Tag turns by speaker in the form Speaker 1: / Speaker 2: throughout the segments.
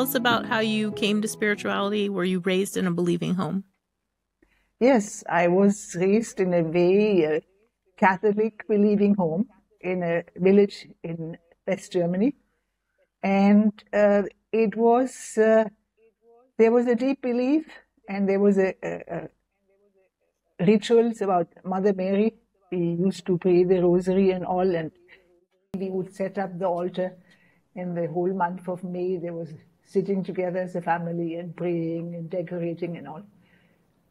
Speaker 1: tell us about how you came to spirituality. Were you raised in a believing home?
Speaker 2: Yes, I was raised in a very uh, Catholic believing home in a village in West Germany. And uh, it was, uh, there was a deep belief and there was a, a, a rituals about Mother Mary. We used to pray the rosary and all, and we would set up the altar. In the whole month of May, there was sitting together as a family and praying and decorating and all.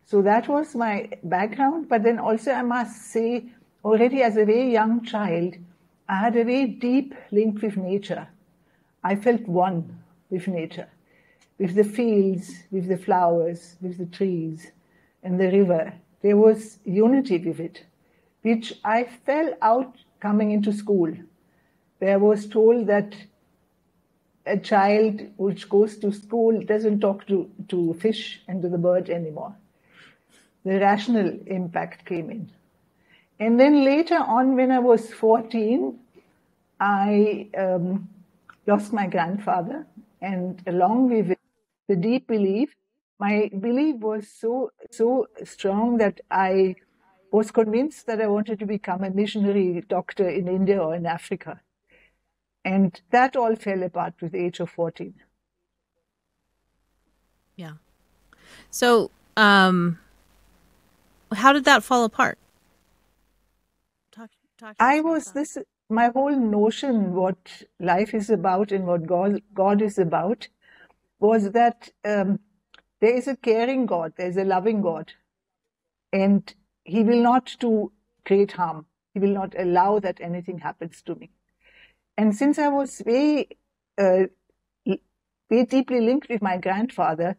Speaker 2: So that was my background. But then also, I must say, already as a very young child, I had a very deep link with nature. I felt one with nature, with the fields, with the flowers, with the trees, and the river. There was unity with it, which I fell out coming into school. Where I was told that a child which goes to school doesn't talk to, to fish and to the bird anymore. The rational impact came in. And then later on, when I was 14, I um, lost my grandfather. And along with it, the deep belief, my belief was so, so strong that I was convinced that I wanted to become a missionary doctor in India or in Africa. And that all fell apart with the age of 14.
Speaker 1: Yeah. So, um, how did that fall apart?
Speaker 2: Talk, talk I was that. this my whole notion what life is about and what God God is about was that um, there is a caring God, there is a loving God, and He will not do great harm. He will not allow that anything happens to me. And since I was very, uh, very deeply linked with my grandfather,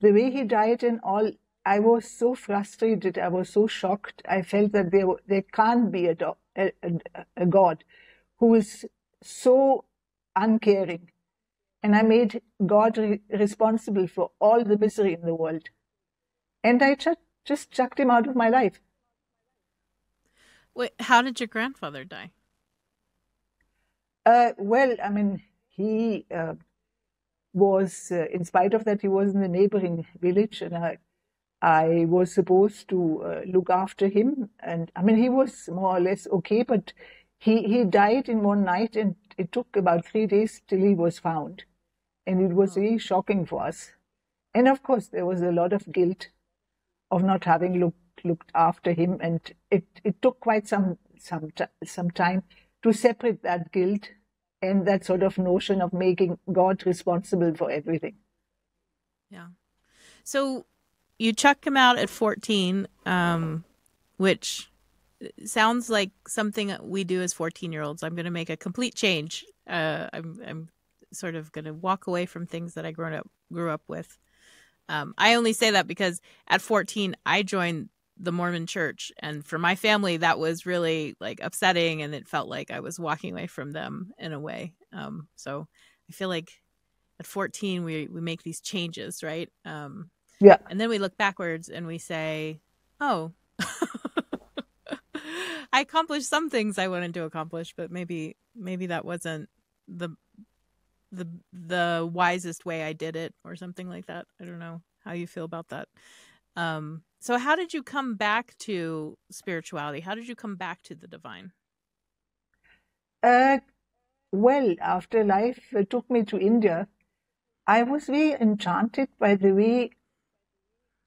Speaker 2: the way he died and all, I was so frustrated. I was so shocked. I felt that there, there can't be a, do- a, a, a God who is so uncaring. And I made God re- responsible for all the misery in the world. And I ch- just chucked him out of my life.
Speaker 1: Wait, how did your grandfather die?
Speaker 2: Uh, well, I mean, he uh, was, uh, in spite of that, he was in the neighboring village, and I, I was supposed to uh, look after him. And I mean, he was more or less okay, but he, he died in one night, and it took about three days till he was found. And it was really shocking for us. And of course, there was a lot of guilt of not having looked looked after him, and it, it took quite some some some time to separate that guilt and that sort of notion of making God responsible for everything.
Speaker 1: Yeah. So you chuck him out at 14, um, which sounds like something we do as 14 year olds. I'm going to make a complete change. Uh, I'm, I'm sort of going to walk away from things that I grew up grew up with. Um, I only say that because at 14 I joined the Mormon church, and for my family that was really like upsetting, and it felt like I was walking away from them in a way. Um, so I feel like at 14 we we make these changes, right? Um,
Speaker 2: yeah.
Speaker 1: And then we look backwards and we say, oh, I accomplished some things I wanted to accomplish, but maybe maybe that wasn't the the the wisest way I did it or something like that. I don't know how you feel about that. Um, so how did you come back to spirituality? How did you come back to the divine?
Speaker 2: Uh, well, after life uh, took me to India, I was very enchanted by the way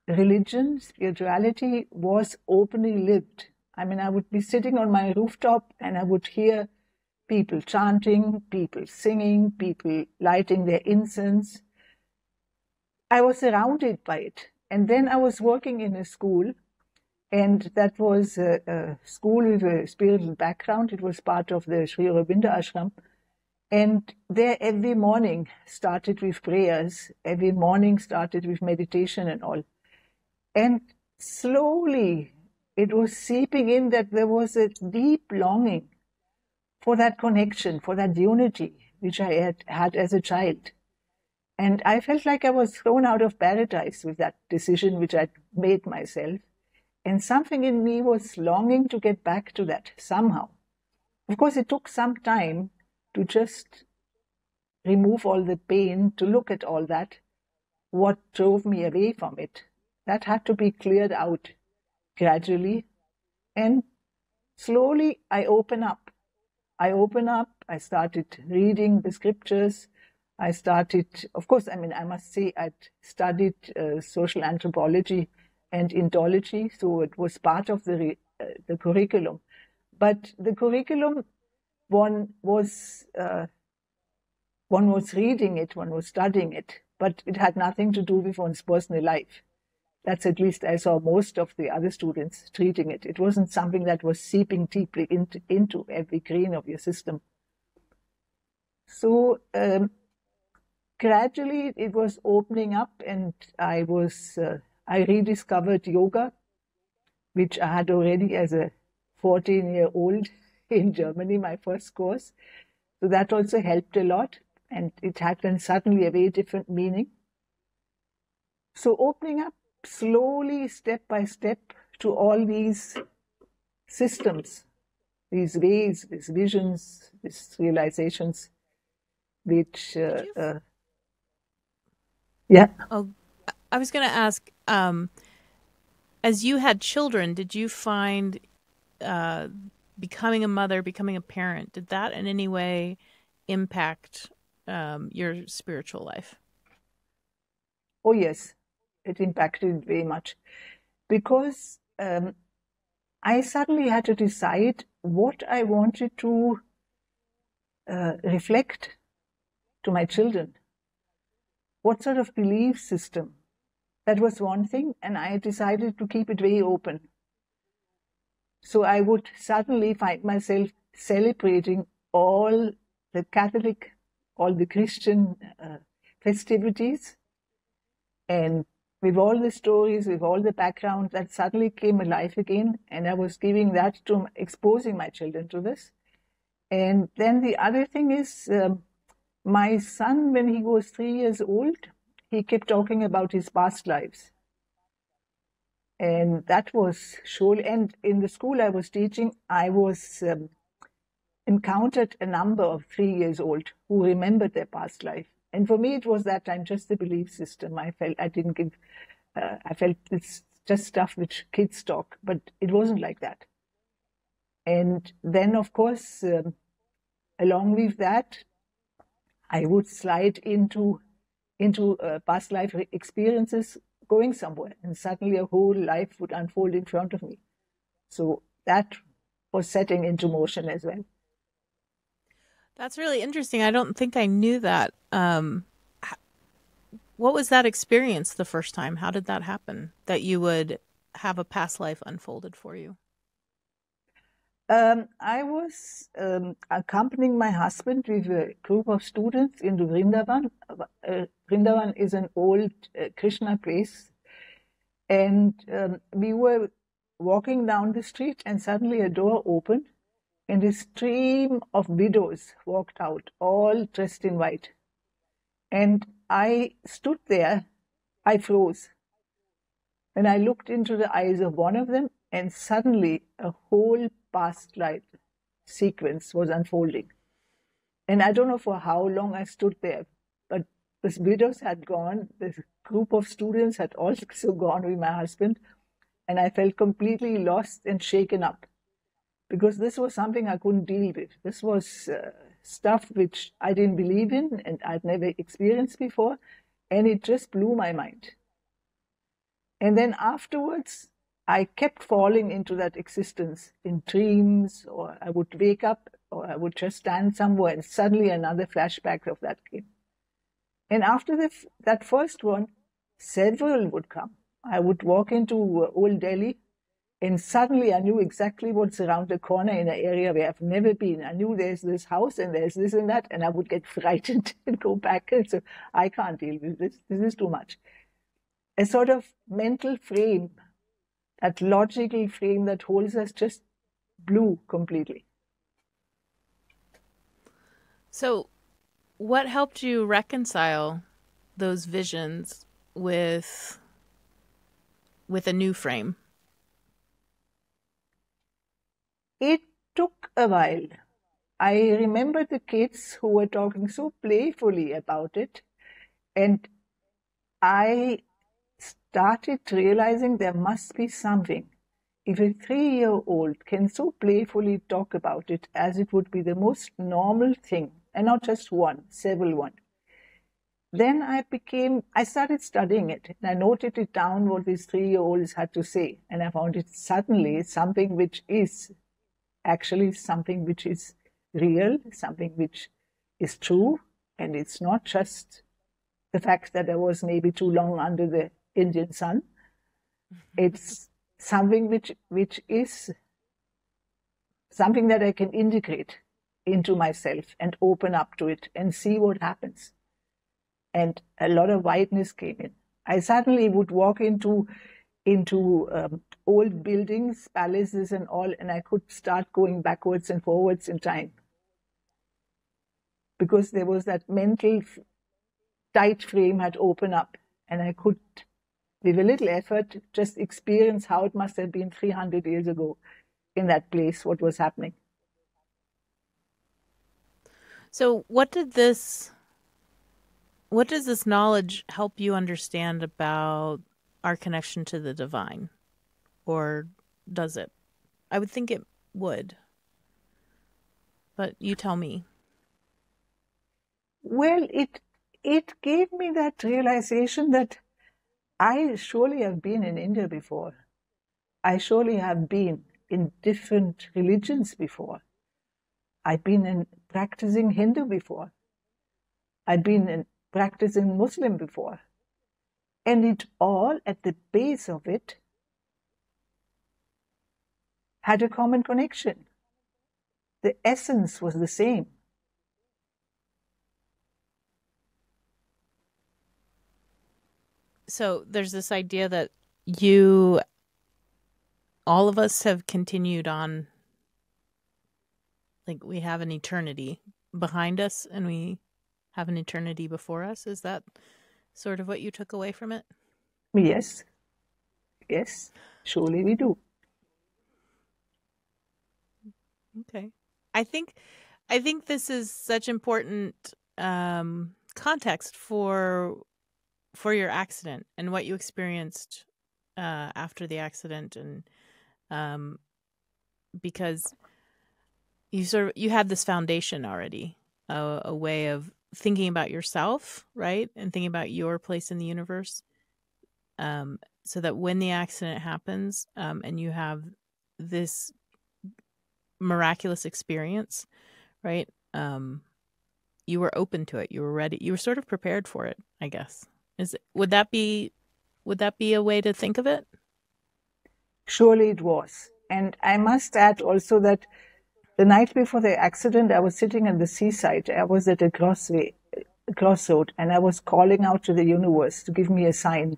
Speaker 2: religion, spirituality was openly lived. I mean, I would be sitting on my rooftop and I would hear people chanting, people singing, people lighting their incense. I was surrounded by it. And then I was working in a school, and that was a, a school with a spiritual background. It was part of the Sri Aurobindo Ashram. And there every morning started with prayers, every morning started with meditation and all. And slowly it was seeping in that there was a deep longing for that connection, for that unity which I had had as a child. And I felt like I was thrown out of paradise with that decision which I'd made myself. And something in me was longing to get back to that somehow. Of course, it took some time to just remove all the pain, to look at all that, what drove me away from it. That had to be cleared out gradually. And slowly I open up. I open up. I started reading the scriptures. I started, of course, I mean, I must say I'd studied uh, social anthropology and Indology, so it was part of the, uh, the curriculum. But the curriculum, one was, uh, one was reading it, one was studying it, but it had nothing to do with one's personal life. That's at least I saw most of the other students treating it. It wasn't something that was seeping deeply into, into every grain of your system. So um, gradually it was opening up, and I was uh, I rediscovered yoga, which I had already as a 14 year old in Germany, my first course. So that also helped a lot, and it had then suddenly a very different meaning. So opening up slowly, step by step, to all these systems, these ways, these visions, these realizations, which, uh, uh, yeah.
Speaker 1: Oh, I was going to ask, um, as you had children, did you find uh, becoming a mother, becoming a parent, did that in any way impact um, your spiritual life?
Speaker 2: Oh, yes it impacted very much because um, I suddenly had to decide what I wanted to uh, reflect to my children. What sort of belief system? That was one thing, and I decided to keep it very open. So I would suddenly find myself celebrating all the Catholic, all the Christian uh, festivities, and with all the stories, with all the background, that suddenly came alive again. And I was giving that to, exposing my children to this. And then the other thing is, um, my son, when he was three years old, he kept talking about his past lives. And that was surely, and in the school I was teaching, I was um, encountered a number of three years old who remembered their past life. And for me, it was that time just the belief system. I felt I didn't give, uh, I felt it's just stuff which kids talk, but it wasn't like that. And then, of course, um, along with that, I would slide into into uh, past life experiences going somewhere, and suddenly a whole life would unfold in front of me. So that was setting into motion as well.
Speaker 1: That's really interesting. I don't think I knew that. Um, what was that experience the first time? How did that happen? That you would have a past life unfolded for you?
Speaker 2: Um, I was um, accompanying my husband with a group of students in Vrindavan. Uh, Vrindavan is an old uh, Krishna place. And um, we were walking down the street, and suddenly a door opened, and a stream of widows walked out, all dressed in white. And I stood there, I froze. And I looked into the eyes of one of them, and suddenly a whole past life sequence was unfolding. And I don't know for how long I stood there, but the widows had gone, the group of students had also gone with my husband, and I felt completely lost and shaken up because this was something I couldn't deal with. This was uh, stuff which I didn't believe in and I'd never experienced before, and it just blew my mind. And then afterwards, I kept falling into that existence in dreams, or I would wake up, or I would just stand somewhere, and suddenly another flashback of that came. And after the, that first one, several would come. I would walk into Old Delhi and suddenly I knew exactly what's around the corner in an area where I've never been. I knew there's this house and there's this and that, and I would get frightened and go back. And so I can't deal with this. This is too much. A sort of mental frame, that logical frame that holds us just blew completely.
Speaker 1: So, what helped you reconcile those visions with with a new frame?
Speaker 2: It took a while. I remember the kids who were talking so playfully about it. And I started realizing there must be something. If a three year old can so playfully talk about it as it would be the most normal thing, and not just one, several one, then I became, I started studying it and I noted it down what these three year olds had to say. And I found it suddenly something which is actually something which is real, something which is true. And it's not just the fact that I was maybe too long under the Indian sun. It's something which, which is something that I can integrate into myself and open up to it and see what happens and a lot of whiteness came in. I suddenly would walk into into um, old buildings, palaces, and all, and I could start going backwards and forwards in time because there was that mental tight frame had opened up, and I could, with a little effort, just experience how it must have been 300 years ago in that place, what was happening.
Speaker 1: So, what did this what does this knowledge help you understand about our connection to the divine? Or does it? I would think it would. But you tell me.
Speaker 2: Well, it it gave me that realization that I surely have been in India before. I surely have been in different religions before. I've been in practicing Hindu before. I've been in practicing Muslim before. And it all, at the base of it, had a common connection. The essence was the same.
Speaker 1: So there's this idea that you, all of us have continued on, like we have an eternity behind us and we have an eternity before us. Is that sort of what you took away from it?
Speaker 2: Yes. Yes, surely we do.
Speaker 1: Okay. I think I think this is such important um, context for for your accident and what you experienced uh, after the accident, and um, because you sort of you had this foundation already, a, a way of thinking about yourself, right? And thinking about your place in the universe. Um, so that when the accident happens um, and you have this miraculous experience, right? Um, you were open to it. You were ready. You were sort of prepared for it, I guess. Is would that be would that be a way to think of it?
Speaker 2: Surely it was. And I must add also that the night before the accident, I was sitting at the seaside. I was at a crossway, crossroad, and I was calling out to the universe to give me a sign.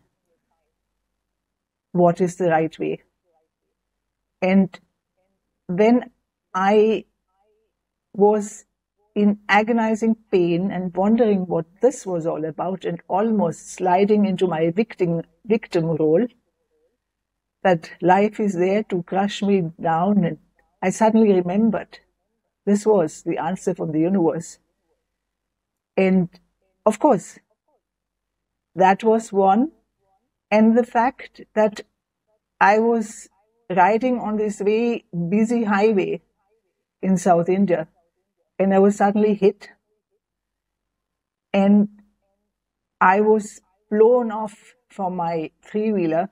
Speaker 2: What is the right way? And when I was in agonizing pain and wondering what this was all about and almost sliding into my victim, victim role, that life is there to crush me down and I suddenly remembered this was the answer from the universe. And of course, that was one. And the fact that I was riding on this very busy highway in South India and I was suddenly hit and I was blown off from my three wheeler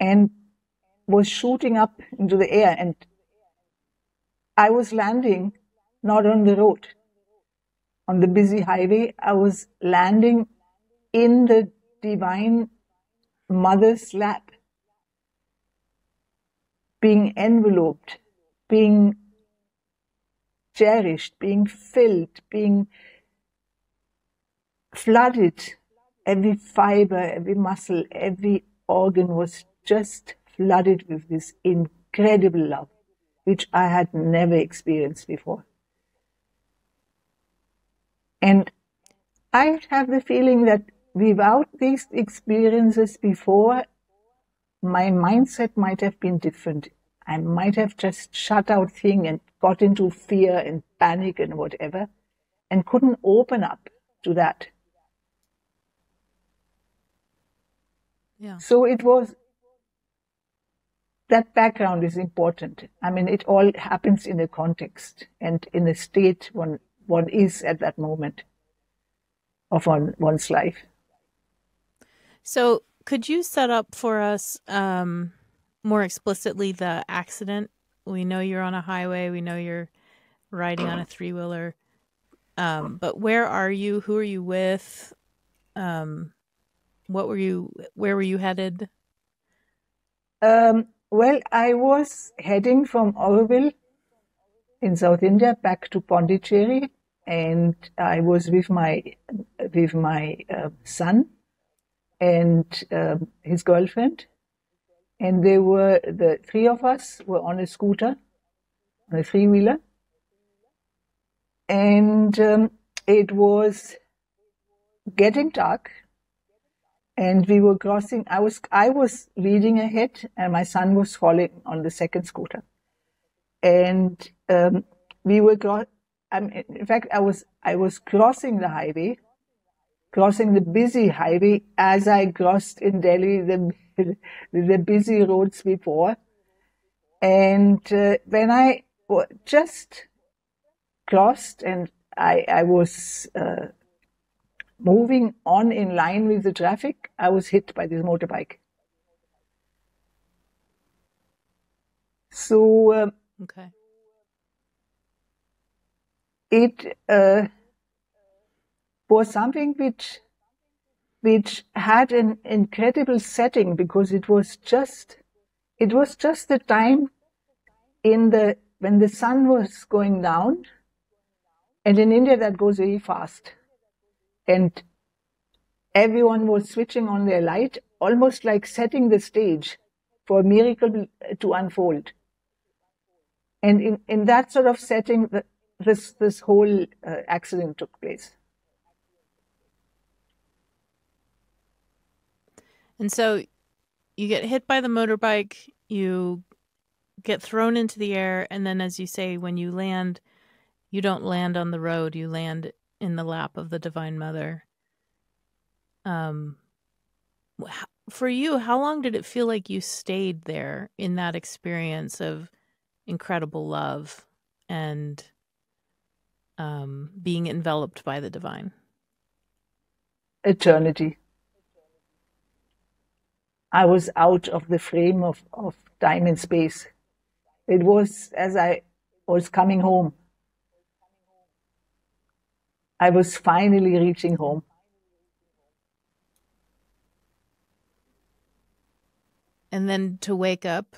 Speaker 2: and was shooting up into the air and I was landing not on the road, on the busy highway. I was landing in the divine mother's lap, being enveloped, being cherished, being filled, being flooded. Every fiber, every muscle, every organ was just flooded with this incredible love which I had never experienced before. And I have the feeling that without these experiences before, my mindset might have been different. I might have just shut out thing and got into fear and panic and whatever and couldn't open up to that.
Speaker 1: Yeah.
Speaker 2: So it was that background is important. I mean, it all happens in a context and in a state one one is at that moment of one, one's life.
Speaker 1: So, could you set up for us um, more explicitly the accident? We know you're on a highway. We know you're riding on a three wheeler. Um, but where are you? Who are you with? Um, what were you? Where were you headed?
Speaker 2: Um, well, I was heading from Auroville in South India back to Pondicherry, and I was with my with my uh, son and uh, his girlfriend, and there were the three of us were on a scooter, on a three wheeler, and um, it was getting dark and we were crossing i was i was leading ahead and my son was following on the second scooter. And um, we were cro- I mean, in fact i was i was crossing the highway crossing the busy highway as i crossed in delhi the the busy roads before and uh, when i just crossed and i i was uh, moving on in line with the traffic, I was hit by this motorbike. So um,
Speaker 1: okay,
Speaker 2: it uh, was something which which had an incredible setting because it was just it was just the time in the when the sun was going down, and in India that goes very fast and everyone was switching on their light, almost like setting the stage for a miracle to unfold. And in, in that sort of setting, the, this, this whole uh, accident took place.
Speaker 1: And so you get hit by the motorbike, you get thrown into the air, and then, as you say, when you land, you don't land on the road, you land in the lap of the Divine Mother. Um, for you, how long did it feel like you stayed there in that experience of incredible love and um, being enveloped by the divine?
Speaker 2: Eternity. I was out of the frame of, of time and space. It was as I was coming home. I was finally reaching home.
Speaker 1: And then to wake up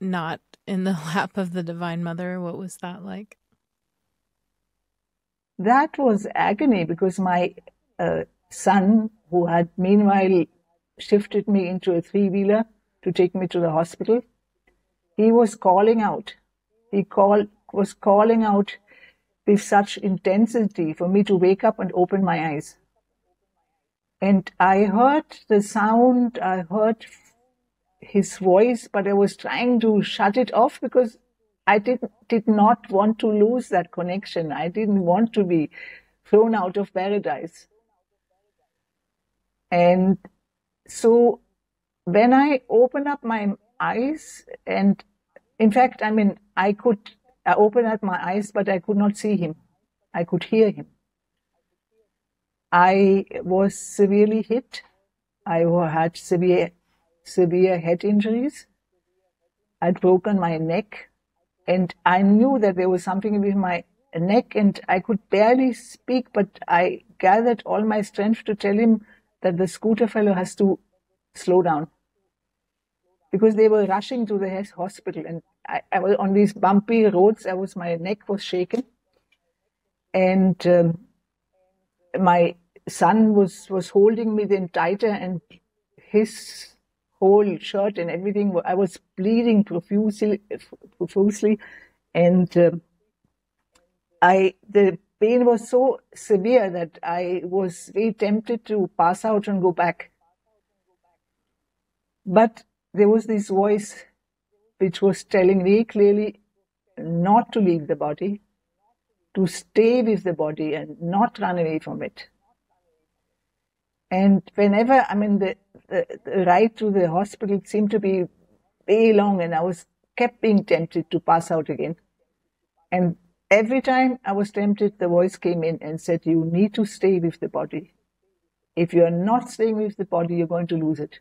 Speaker 1: not in the lap of the Divine Mother, what was that like?
Speaker 2: That was agony because my uh, son, who had meanwhile shifted me into a three wheeler to take me to the hospital, he was calling out. He called, was calling out with such intensity for me to wake up and open my eyes. And I heard the sound, I heard his voice, but I was trying to shut it off because I did, did not want to lose that connection. I didn't want to be thrown out of paradise. And so when I opened up my eyes, and in fact, I mean, I could I opened up my eyes, but I could not see him. I could hear him. I was severely hit. I had severe, severe head injuries. I'd broken my neck and I knew that there was something with my neck and I could barely speak, but I gathered all my strength to tell him that the scooter fellow has to slow down because they were rushing to the hospital and I, I, was on these bumpy roads. I was my neck was shaken, and um, my son was was holding me then tighter, and his whole shirt and everything. I was bleeding profusely, profusely, and um, I the pain was so severe that I was very tempted to pass out and go back. But there was this voice which was telling very clearly not to leave the body, to stay with the body and not run away from it. And whenever, I mean, the, the, the ride to the hospital seemed to be very long and I was kept being tempted to pass out again. And every time I was tempted, the voice came in and said, you need to stay with the body. If you are not staying with the body, you're going to lose it.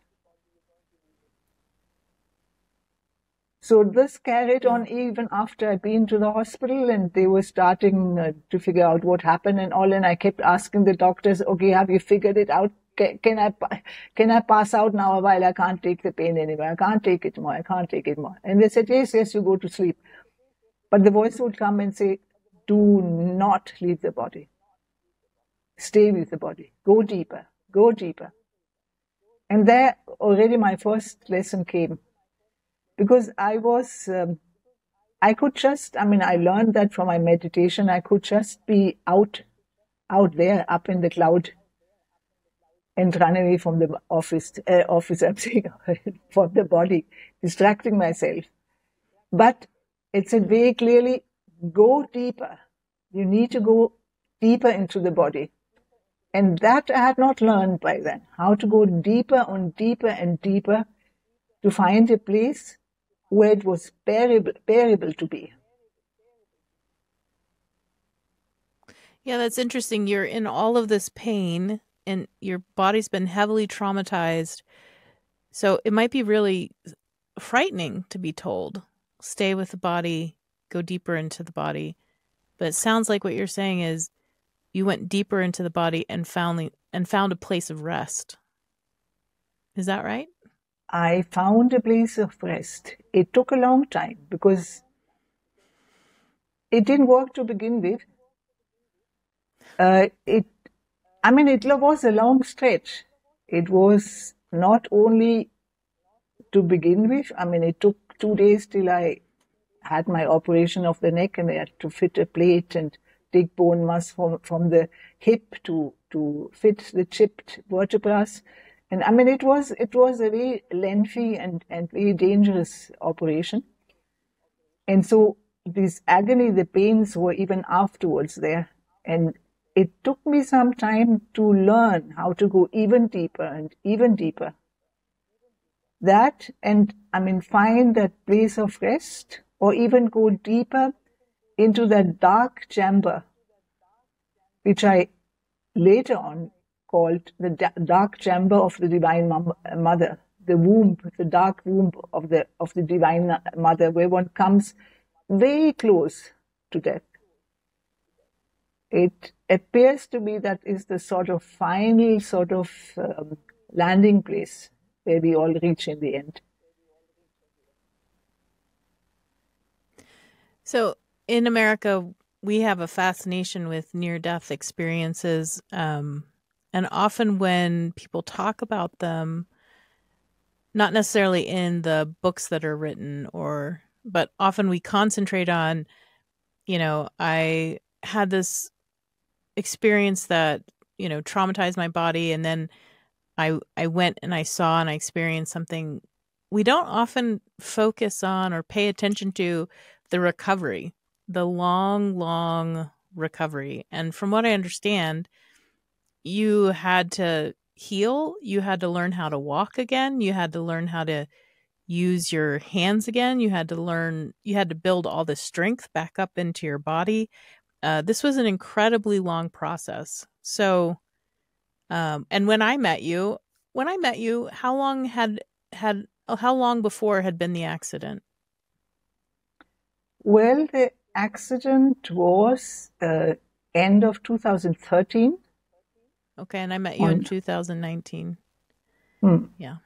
Speaker 2: So this carried on even after I'd been to the hospital and they were starting uh, to figure out what happened and all. And I kept asking the doctors, okay, have you figured it out? Can, can I, can I pass out now while I can't take the pain anymore? I can't take it more. I can't take it more. And they said, yes, yes, you go to sleep. But the voice would come and say, do not leave the body. Stay with the body. Go deeper. Go deeper. And there already my first lesson came because I was, um, I could just, I mean, I learned that from my meditation, I could just be out, out there, up in the cloud and run away from the office, uh, office, I'm saying, from the body, distracting myself. But it said very clearly, go deeper. You need to go deeper into the body. And that I had not learned by then, how to go deeper and deeper and deeper to find a place where it was bearable, bearable to be.
Speaker 1: Yeah, that's interesting. You're in all of this pain and your body's been heavily traumatized. So it might be really frightening to be told stay with the body, go deeper into the body. But it sounds like what you're saying is you went deeper into the body and found and found a place of rest. Is that right?
Speaker 2: I found a place of rest. It took a long time because it didn't work to begin with. Uh, it, I mean, it was a long stretch. It was not only to begin with. I mean, it took two days till I had my operation of the neck and they had to fit a plate and take bone mass from, from the hip to, to fit the chipped vertebrae. And I mean, it was, it was a very lengthy and, and very dangerous operation. And so this agony, the pains were even afterwards there. And it took me some time to learn how to go even deeper and even deeper. That, and I mean, find that place of rest or even go deeper into that dark chamber, which I later on called the dark chamber of the Divine Mother, the womb, the dark womb of the of the Divine Mother, where one comes very close to death. It appears to me that is the sort of final sort of um, landing place where we all reach in the end.
Speaker 1: So in America, we have a fascination with near death experiences. Um, and often when people talk about them, not necessarily in the books that are written or, but often we concentrate on, you know, I had this experience that, you know, traumatized my body and then I I went and I saw and I experienced something we don't often focus on or pay attention to the recovery, the long, long recovery. And from what I understand, you had to heal, you had to learn how to walk again, you had to learn how to use your hands again, you had to learn, you had to build all the strength back up into your body. Uh, this was an incredibly long process. So, um, and when I met you, when I met you, how long had had how long before had been the accident?
Speaker 2: Well, the accident was uh, end of 2013.
Speaker 1: Okay, and I met you in 2019. Hmm. Yeah.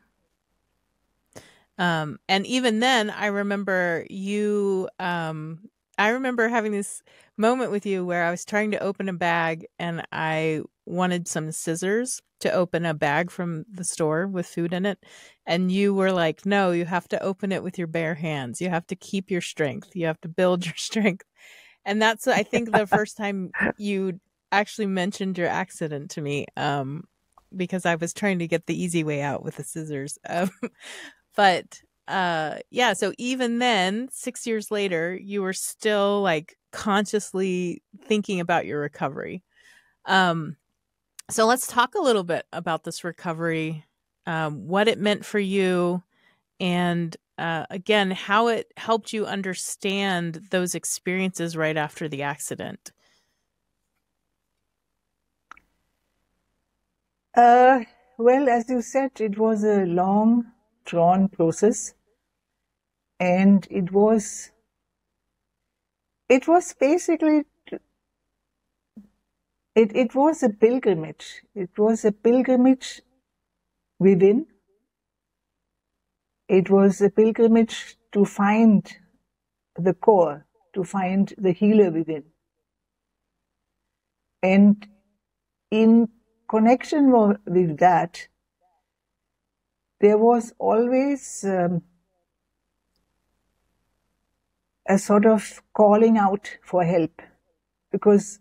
Speaker 1: Um, and even then, I remember you. Um, I remember having this moment with you where I was trying to open a bag and I wanted some scissors to open a bag from the store with food in it. And you were like, no, you have to open it with your bare hands. You have to keep your strength. You have to build your strength. And that's, I think, the first time you actually mentioned your accident to me um, because I was trying to get the easy way out with the scissors. Um, but uh yeah, so even then, 6 years later, you were still like consciously thinking about your recovery. Um so let's talk a little bit about this recovery, um, what it meant for you, and uh, again, how it helped you understand those experiences right after the accident.
Speaker 2: Uh, well, as you said, it was a long, drawn process, and it was it was basically it, it was a pilgrimage. It was a pilgrimage within. It was a pilgrimage to find the core, to find the healer within. And in connection with that, there was always um, a sort of calling out for help because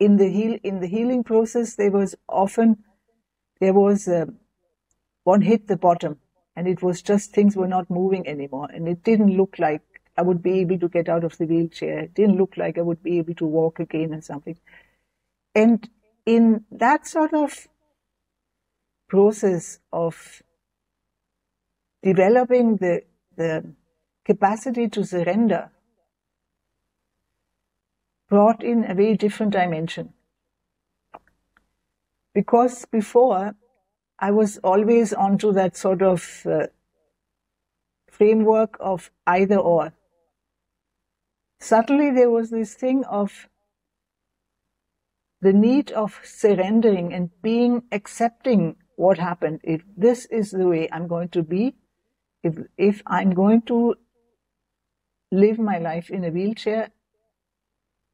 Speaker 2: in the heal in the healing process there was often there was uh, one hit the bottom and it was just things were not moving anymore and it didn't look like I would be able to get out of the wheelchair. It didn't look like I would be able to walk again and something. And in that sort of process of developing the, the capacity to surrender brought in a very different dimension. Because before, I was always onto that sort of uh, framework of either or. Suddenly, there was this thing of the need of surrendering and being accepting what happened. If this is the way I'm going to be, if, if I'm going to live my life in a wheelchair,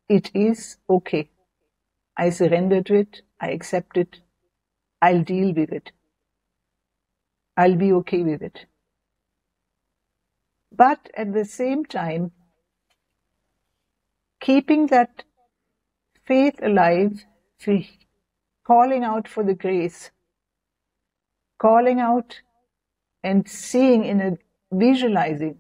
Speaker 2: it is okay. I surrender to it. I accept it. I'll deal with it. I'll be okay with it. But at the same time, keeping that faith alive, calling out for the grace, calling out and seeing in a visualizing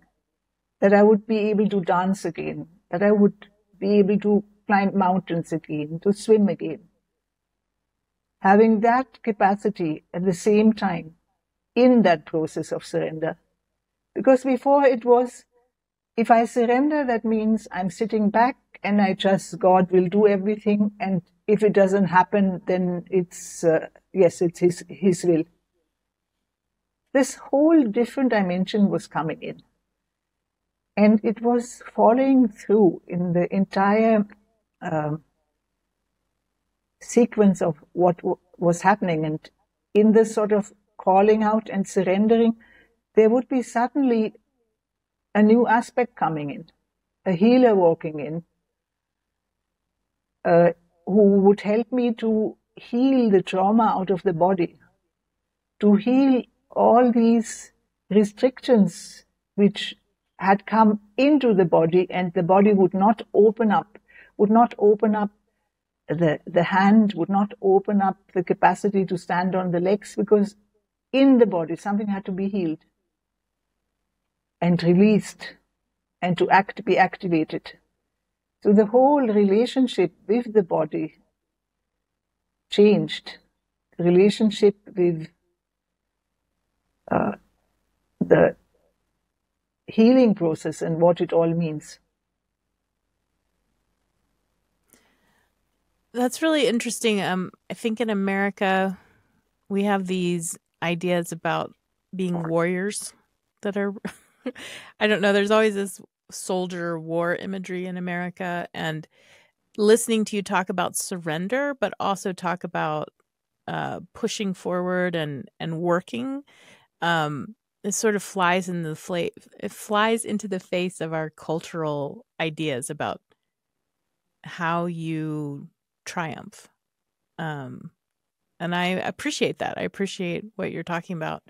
Speaker 2: that I would be able to dance again, that I would be able to climb mountains again, to swim again. Having that capacity at the same time in that process of surrender. Because before it was, if I surrender, that means I'm sitting back and I trust God will do everything. And if it doesn't happen, then it's, uh, yes, it's his, his will. This whole different dimension was coming in. And it was following through in the entire um, sequence of what w- was happening. And in this sort of calling out and surrendering, there would be suddenly a new aspect coming in, a healer walking in, uh, who would help me to heal the trauma out of the body, to heal all these restrictions which had come into the body and the body would not open up, would not open up the, the hand, would not open up the capacity to stand on the legs because in the body something had to be healed and released and to act, be activated. So the whole relationship with the body changed. Relationship with uh, the healing process and what it all means.
Speaker 1: That's really interesting. Um, I think in America, we have these ideas about being warriors that are, I don't know, there's always this soldier war imagery in America. And listening to you talk about surrender, but also talk about uh, pushing forward and, and working. Um, it sort of flies in the fla- it flies into the face of our cultural ideas about how you triumph. Um and i appreciate that. I appreciate what you're talking about.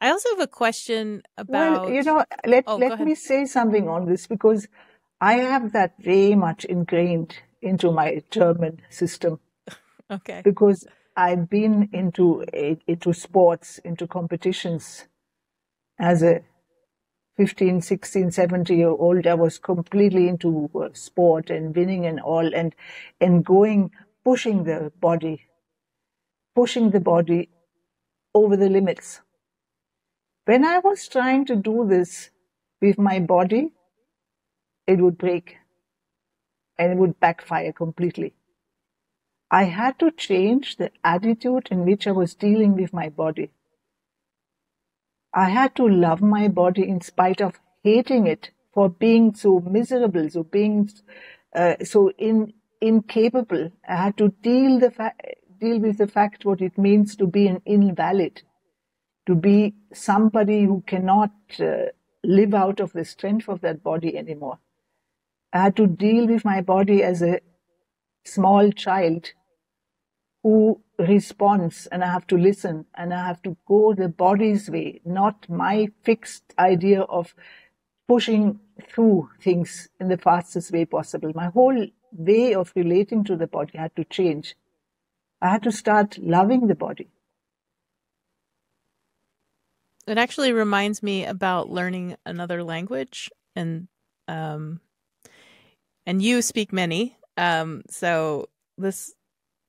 Speaker 1: I also have a question about
Speaker 2: well you know let, oh, let me say something on this because i have that very much ingrained into my german system.
Speaker 1: Okay.
Speaker 2: Because i've been into into sports into competitions as a 15, 16, 17 year old, I was completely into uh, sport and winning and all and, and going, pushing the body, pushing the body over the limits. When I was trying to do this with my body, it would break and it would backfire completely. I had to change the attitude in which I was dealing with my body. I had to love my body in spite of hating it for being so miserable, so being uh, so in, incapable. I had to deal the fa- deal with the fact what it means to be an invalid, to be somebody who cannot uh, live out of the strength of that body anymore. I had to deal with my body as a small child who responds and I have to listen and I have to go the body's way, not my fixed idea of pushing through things in the fastest way possible. My whole way of relating to the body had to change. I had to start loving the body.
Speaker 1: It actually reminds me about learning another language and um and you speak many. Um so this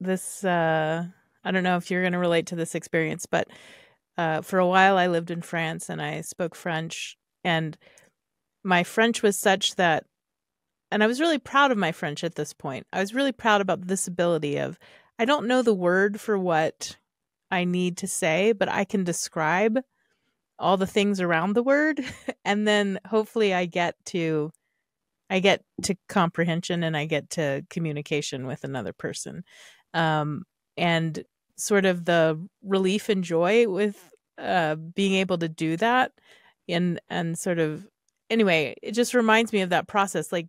Speaker 1: this uh I don't know if you're going to relate to this experience, but uh for a while I lived in France and I spoke French and my French was such that and I was really proud of my French at this point. I was really proud about this ability of I don't know the word for what I need to say, but I can describe all the things around the word and then hopefully I get to I get to comprehension and I get to communication with another person. Um, and sort of the relief and joy with uh, being able to do that and and sort of anyway, it just reminds me of that process like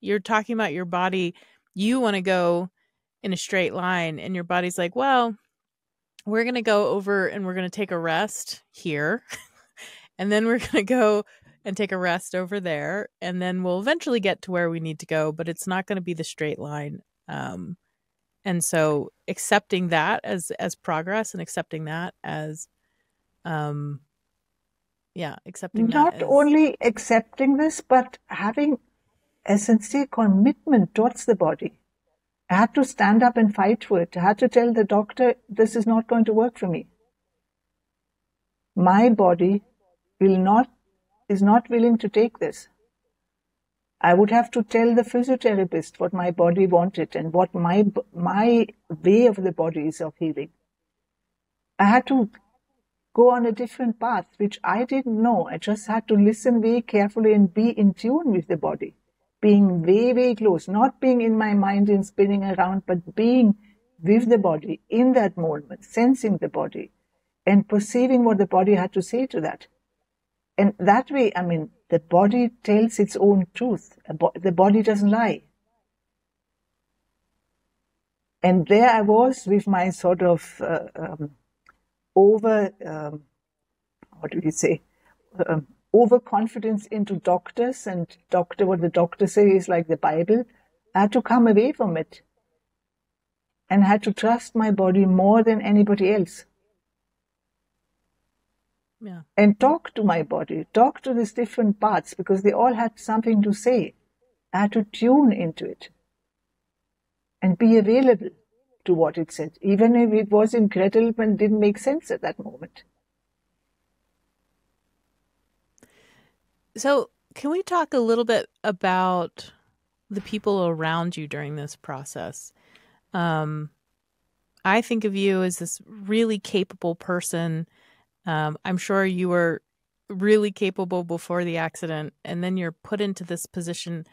Speaker 1: you're talking about your body you want to go in a straight line and your body's like, "Well, we're going to go over and we're going to take a rest here." and then we're going to go and take a rest over there and then we'll eventually get to where we need to go but it's not going to be the straight line um, and so accepting that as as progress and accepting that as um yeah accepting
Speaker 2: not
Speaker 1: as...
Speaker 2: only accepting this but having a sincere commitment towards the body. I had to stand up and fight for it. I had to tell the doctor this is not going to work for me. My body will not is not willing to take this. I would have to tell the physiotherapist what my body wanted and what my my way of the body is of healing. I had to go on a different path, which I didn't know. I just had to listen very carefully and be in tune with the body, being very, very close, not being in my mind and spinning around, but being with the body in that moment, sensing the body and perceiving what the body had to say to that. And that way, I mean, the body tells its own truth. The body doesn't lie. And there I was with my sort of uh, um, over, um, what do you say, um, overconfidence into doctors and doctor, what the doctor say is like the Bible. I had to come away from it and had to trust my body more than anybody else.
Speaker 1: Yeah.
Speaker 2: And talk to my body, talk to these different parts because they all had something to say. I had to tune into it and be available to what it said, even if it was incredible and didn't make sense at that moment.
Speaker 1: So, can we talk a little bit about the people around you during this process? Um, I think of you as this really capable person um, I'm sure you were really capable before the accident, and then you're put into this position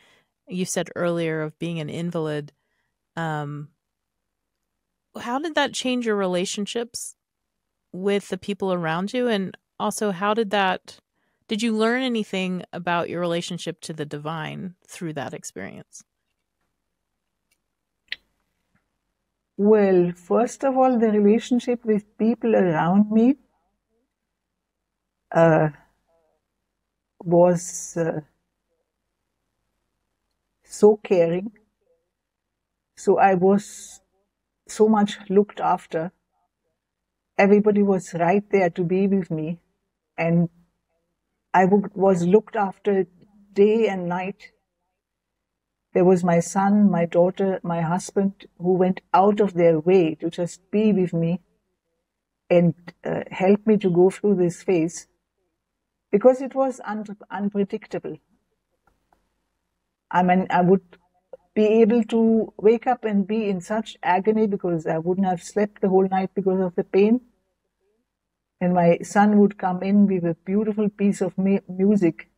Speaker 1: you said earlier of being an invalid. Um, how did that change your relationships with the people around you, and also how did that? Did you learn anything about your relationship to the divine through that experience?
Speaker 2: Well, first of all, the relationship with people around me uh, was uh, so caring. So I was so much looked after. Everybody was right there to be with me. And I was looked after day and night. There was my son, my daughter, my husband who went out of their way to just be with me and uh, help me to go through this phase because it was un- unpredictable. I mean, I would be able to wake up and be in such agony because I wouldn't have slept the whole night because of the pain. And my son would come in with a beautiful piece of music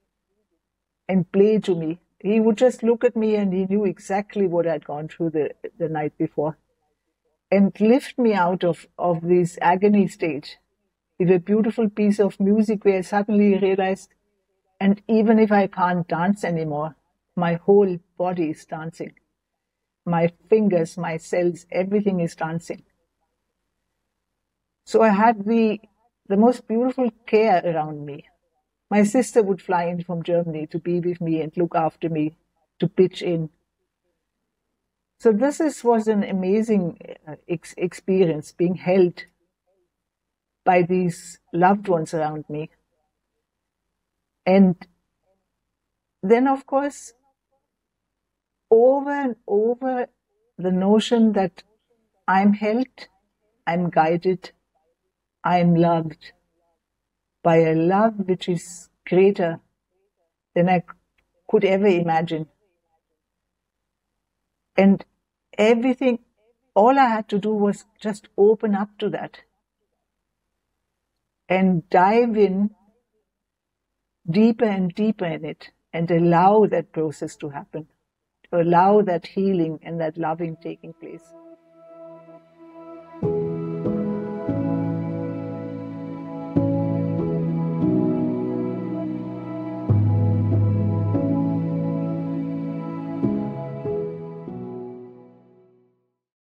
Speaker 2: and play to me. He would just look at me and he knew exactly what I'd gone through the, the night before and lift me out of, of this agony stage with a beautiful piece of music where I suddenly realized, and even if I can't dance anymore, my whole body is dancing. My fingers, my cells, everything is dancing. So I had the, the most beautiful care around me. My sister would fly in from Germany to be with me and look after me, to pitch in. So this is, was an amazing uh, ex- experience, being held by these loved ones around me. And then, of course, over and over the notion that I'm held, I'm guided, I'm loved by a love which is greater than I could ever imagine. And everything, all I had to do was just open up to that and dive in deeper and deeper in it and allow that process to happen, to allow that healing and that loving taking place.